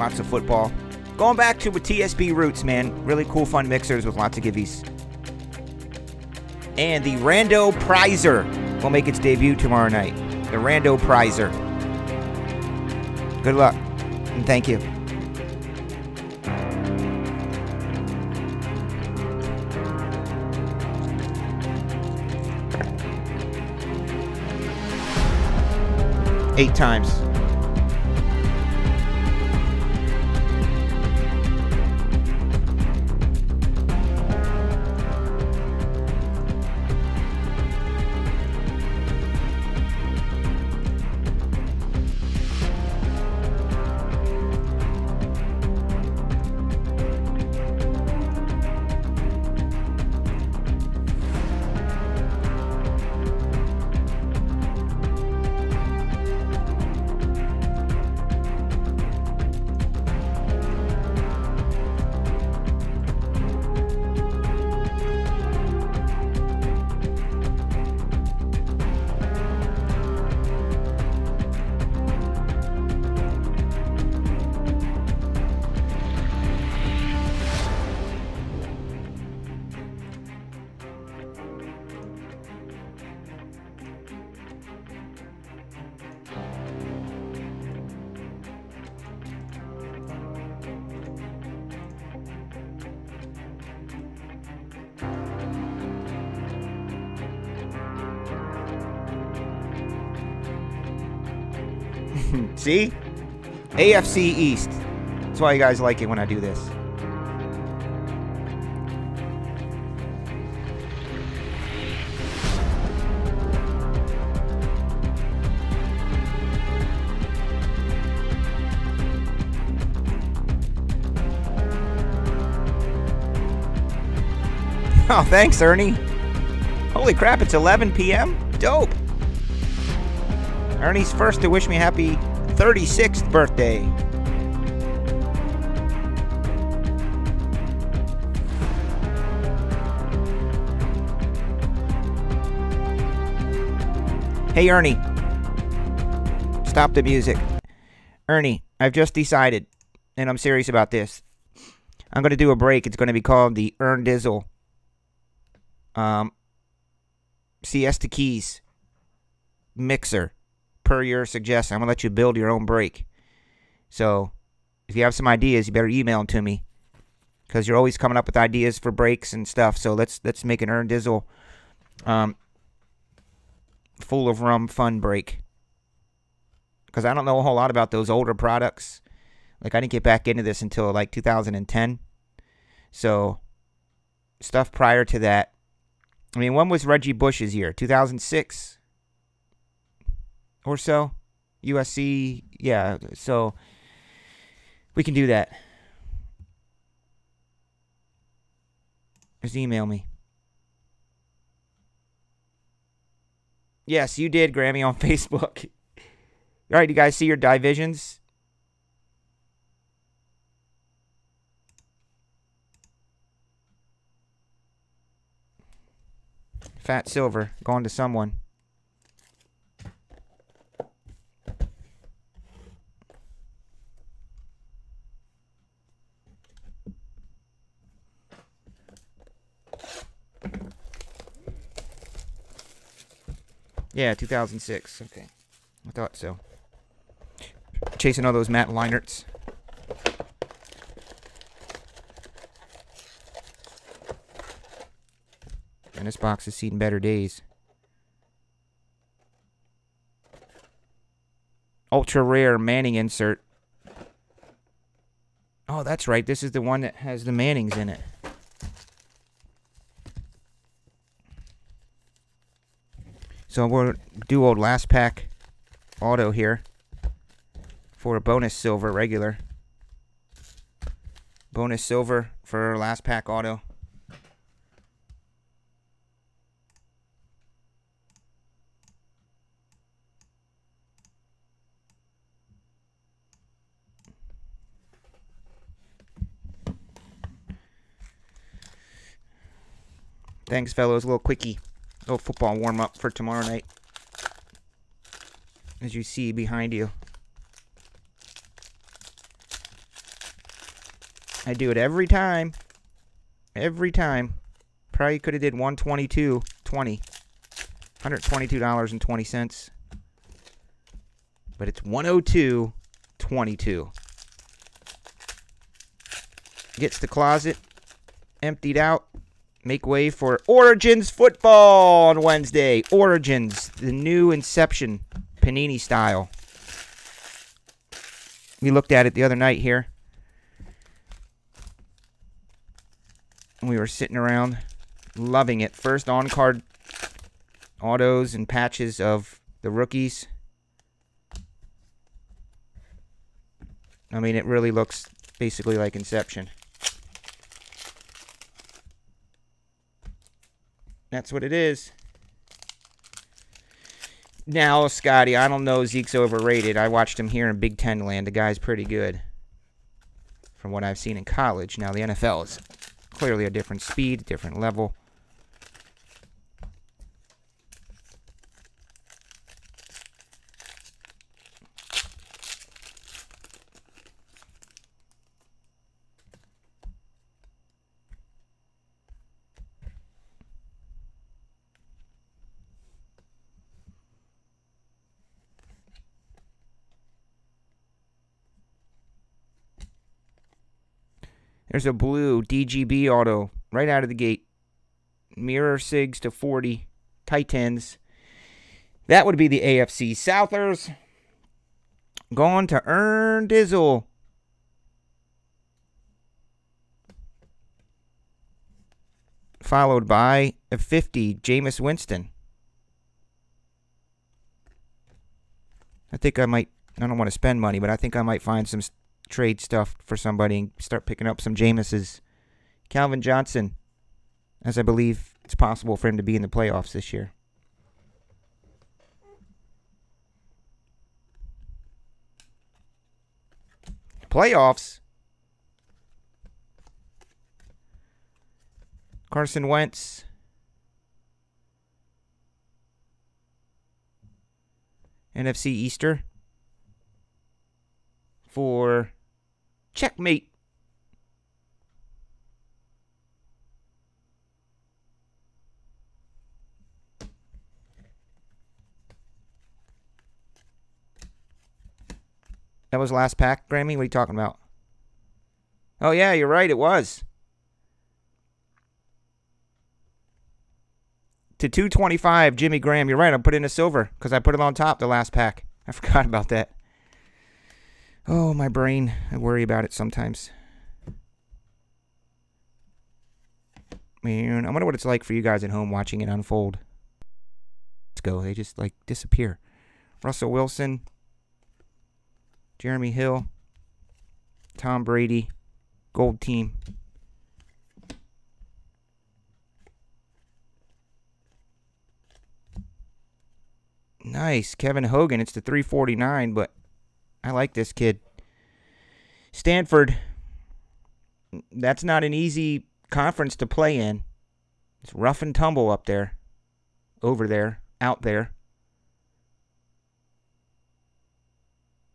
lots of football. Going back to with TSB roots, man. Really cool, fun mixers with lots of giveies. And the Rando Prizer will make its debut tomorrow night. The Rando Prizer. Good luck and thank you. Eight times. See? AFC East. That's why you guys like it when I do this. Oh, thanks, Ernie. Holy crap, it's 11 p.m.? Dope. Ernie's first to wish me happy 36th birthday. Hey, Ernie. Stop the music. Ernie, I've just decided, and I'm serious about this. I'm going to do a break. It's going to be called the Earn Dizzle um, Siesta Keys mixer per your suggestion. I'm gonna let you build your own break. So if you have some ideas, you better email them to me because you're always coming up with ideas for breaks and stuff. So let's let's make an Earn Dizzle um, full of rum fun break because I don't know a whole lot about those older products. Like I didn't get back into this until like 2010. So stuff prior to that I mean, when was Reggie Bush's year? 2006 or so? USC? Yeah, so we can do that. Just email me. Yes, you did, Grammy, on Facebook. All right, you guys see your divisions? Fat silver going to someone. Yeah, 2006. Okay. I thought so. Chasing all those Matt Leinerts. And this box has seen better days. Ultra rare Manning insert. Oh, that's right. This is the one that has the Mannings in it. So we'll do old last pack auto here for a bonus silver regular. Bonus silver for last pack auto. Thanks, fellows. A little quickie. Little football warm up for tomorrow night. As you see behind you. I do it every time. Every time. Probably could have did 122 20 $122.20. But it's 102 22 Gets the closet emptied out. Make way for Origins football on Wednesday. Origins, the new Inception Panini style. We looked at it the other night here. And we were sitting around loving it. First on card autos and patches of the rookies. I mean, it really looks basically like Inception. That's what it is. Now, Scotty, I don't know Zeke's overrated. I watched him here in Big Ten land. The guy's pretty good from what I've seen in college. Now, the NFL is clearly a different speed, different level. There's a blue DGB auto right out of the gate. Mirror SIGs to 40. Titans. That would be the AFC Southers. Going to Earn Dizzle. Followed by a 50, Jameis Winston. I think I might, I don't want to spend money, but I think I might find some trade stuff for somebody and start picking up some Jameis's. Calvin Johnson, as I believe it's possible for him to be in the playoffs this year. Playoffs? Carson Wentz. NFC Easter for Checkmate. That was last pack, Grammy? What are you talking about? Oh, yeah, you're right. It was. To 225, Jimmy Graham. You're right. I put in a silver because I put it on top the last pack. I forgot about that. Oh, my brain. I worry about it sometimes. Man, I wonder what it's like for you guys at home watching it unfold. Let's go. They just like disappear. Russell Wilson, Jeremy Hill, Tom Brady, gold team. Nice. Kevin Hogan. It's the 349, but I like this kid. Stanford, that's not an easy conference to play in. It's rough and tumble up there, over there, out there.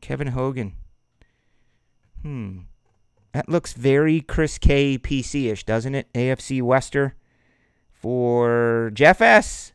Kevin Hogan. Hmm. That looks very Chris K PC ish, doesn't it? AFC Wester for Jeff S.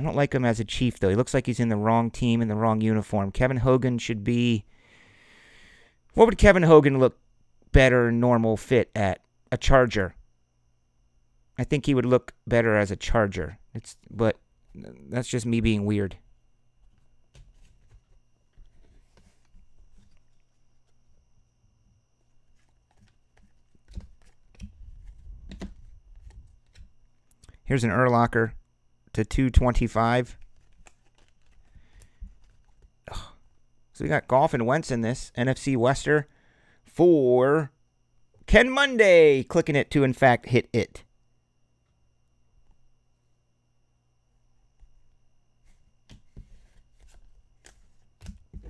I don't like him as a chief, though. He looks like he's in the wrong team in the wrong uniform. Kevin Hogan should be. What would Kevin Hogan look better, normal fit at? A Charger. I think he would look better as a Charger. It's but that's just me being weird. Here's an Urlacher to 225. So we got Goff and Wentz in this NFC Wester for Ken Monday. Clicking it to, in fact, hit it.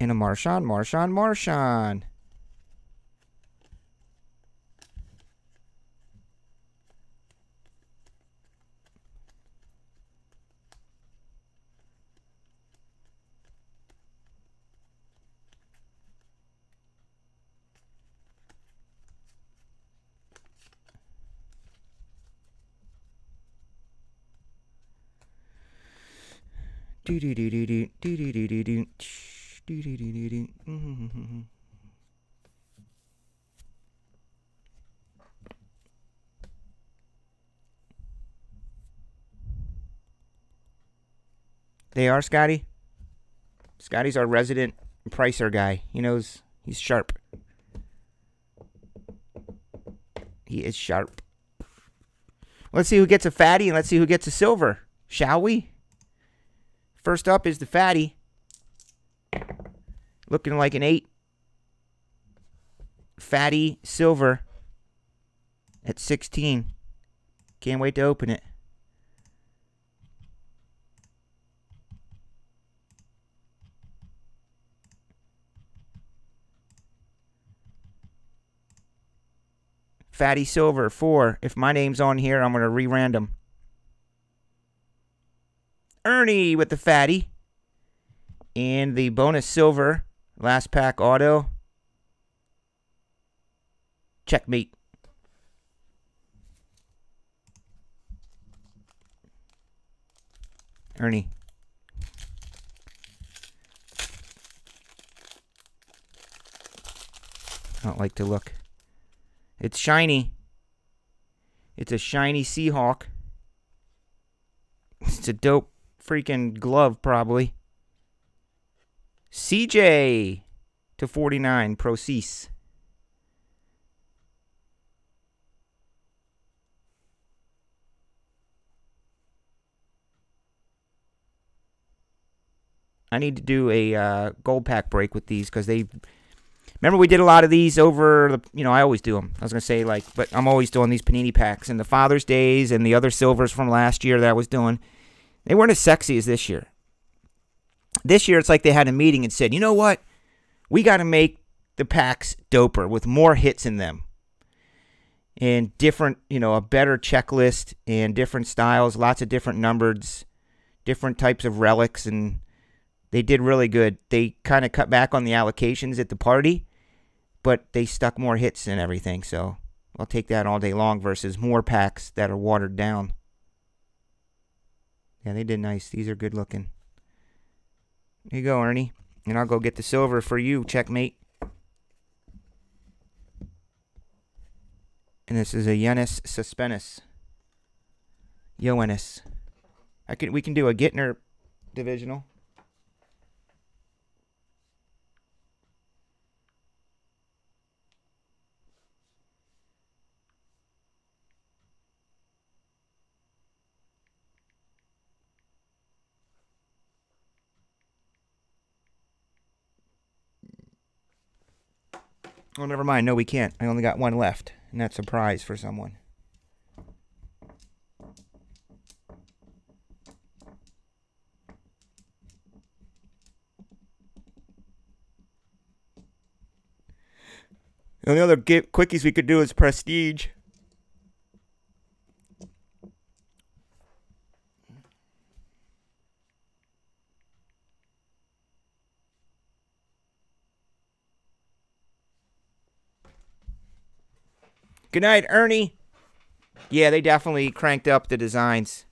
And a Marshawn, Marshawn, Marshawn. They are Scotty. Scotty's our resident pricer guy. He knows he's sharp. He is sharp. Let's see who gets a fatty and let's see who gets a silver. Shall we? First up is the fatty. Looking like an 8. Fatty silver at 16. Can't wait to open it. Fatty Silver, 4. If my name's on here, I'm going to re-random. Ernie with the fatty. And the bonus silver, last pack auto. Checkmate. Ernie. I don't like to look. It's shiny. It's a shiny Seahawk. It's a dope freaking glove, probably. CJ to 49, Procease. I need to do a uh, gold pack break with these because they. Remember, we did a lot of these over the. You know, I always do them. I was gonna say like, but I'm always doing these panini packs and the Father's Days and the other silvers from last year that I was doing. They weren't as sexy as this year. This year, it's like they had a meeting and said, you know what? We got to make the packs doper with more hits in them and different, you know, a better checklist and different styles, lots of different numbers, different types of relics, and they did really good. They kind of cut back on the allocations at the party, but they stuck more hits and everything. So I'll take that all day long versus more packs that are watered down. Yeah, they did nice. These are good looking. Here you go, Ernie. And I'll go get the silver for you, checkmate. And this is a Yenis Suspendus. Yoenis. I can we can do a Gittner divisional. Oh, never mind. No, we can't. I only got one left, and that's a prize for someone. The only other quickies we could do is Prestige. Good night, Ernie. Yeah, they definitely cranked up the designs.